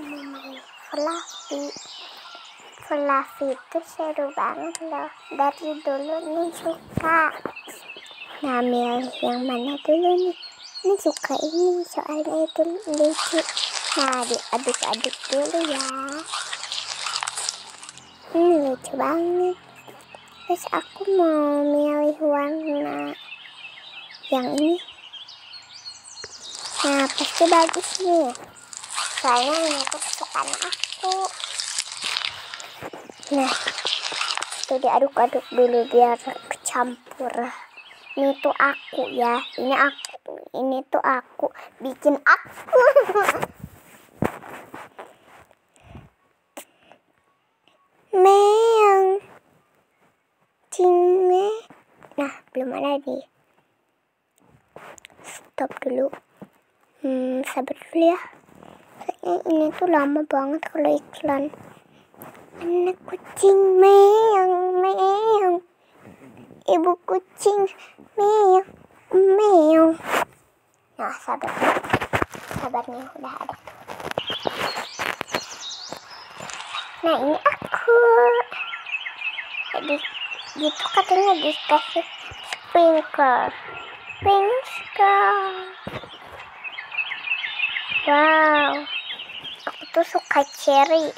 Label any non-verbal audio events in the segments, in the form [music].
mau Fluffy. Fluffy itu seru banget loh. Dari dulu nih suka. Nah milih yang mana dulu nih? Ini suka ini soalnya itu lucu. Nah diaduk-aduk dulu ya. Ini lucu banget. Terus aku mau milih warna yang ini. Nah pasti bagus nih soalnya ini tuh kesukaan aku. Nah itu diaduk-aduk dulu biar kecampur. Ini tuh aku ya. Ini aku. Ini tuh aku. Bikin aku. [laughs] Meong. Cingme. Nah belum ada nih. Stop dulu. Hmm sabar dulu ya ini tuh lama banget kalau iklan. Anak kucing meong meong ibu kucing meong meong nah sabar. Sabar nih udah ada. Nah ini aku. Jadi gitu katanya dikasih sprinkler sprinkler wow tuh suka cherry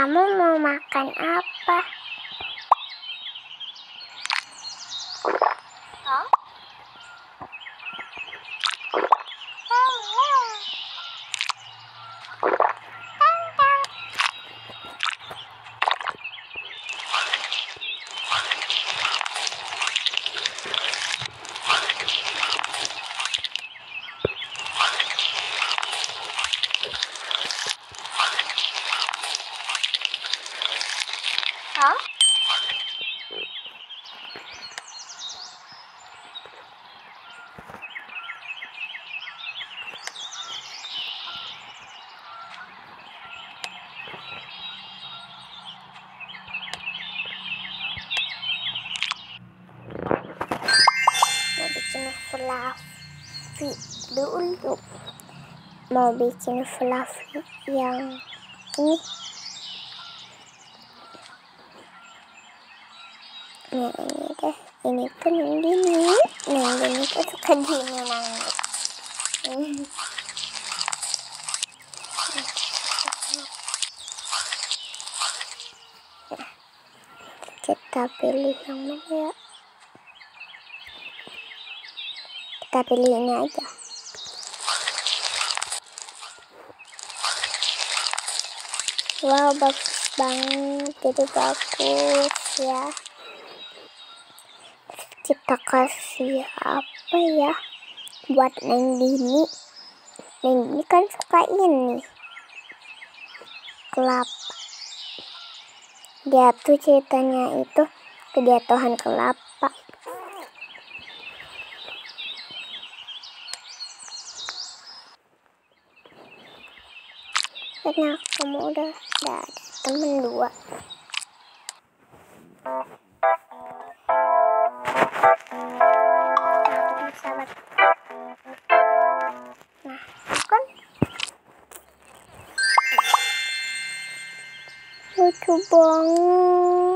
Kamu mau makan apa? Hah? Hah? Mau bikin fluffy dulu. Mau bikin fluffy yang ini. Nah ini deh, ini tuh yang gini, yang gini tuh suka gini nangis. Nah, Kita pilih yang mana ya? Kita pilih ini aja. Wow, bagus banget, jadi bagus ya. Kita kasih apa ya? Buat neng dini. Neng dini kan suka ini. Kelapa dia tuh ceritanya itu kejatuhan kelapa karena kamu udah udah ada temen dua Nah, kan lucu banget.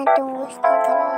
Nah, tunggu sebentar. Main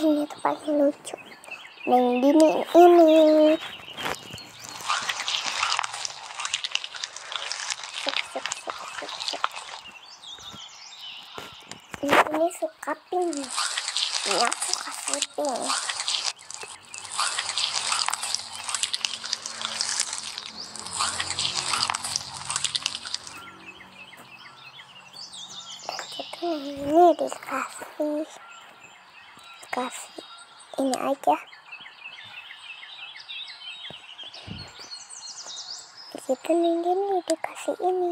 ini paling lucu. Dini ini ini, ini suka pink. Ini aku kasih pink. Ini dikasih kasih ini aja. Gitu nih ini dikasih ini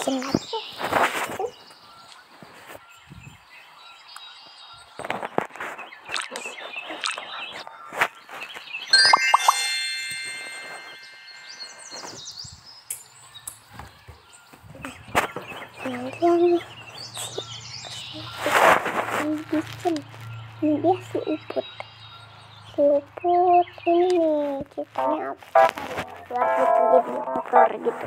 bikin lagi. Nanti yang bikin ini dia si uput. Si uput ini ceritanya apa? Buat gitu jadi motor gitu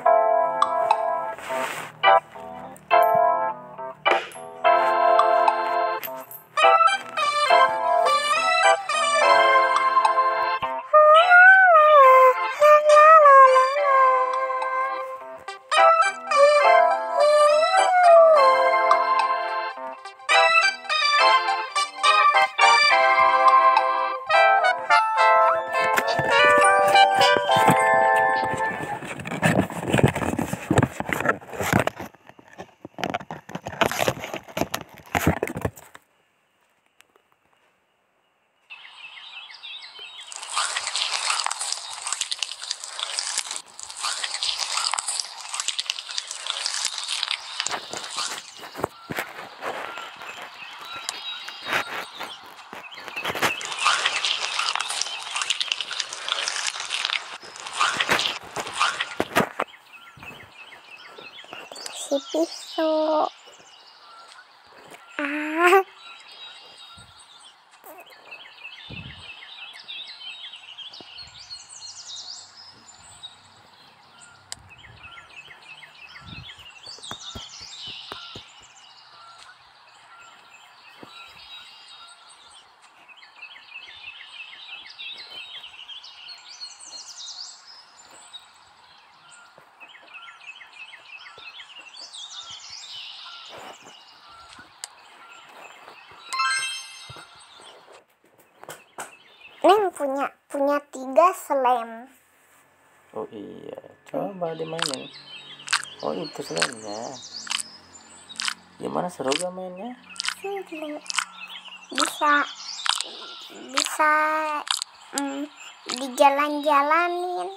厳そう。Neng punya punya tiga slime Oh iya, coba dimainin. Oh itu sebenarnya. Gimana seru gak mainnya? Sini. bisa bisa mm, dijalan-jalanin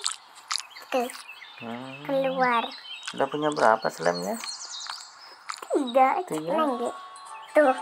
tuh Hmm. keluar Udah punya berapa slamnya? Tiga itu Tiga? Ge. tuh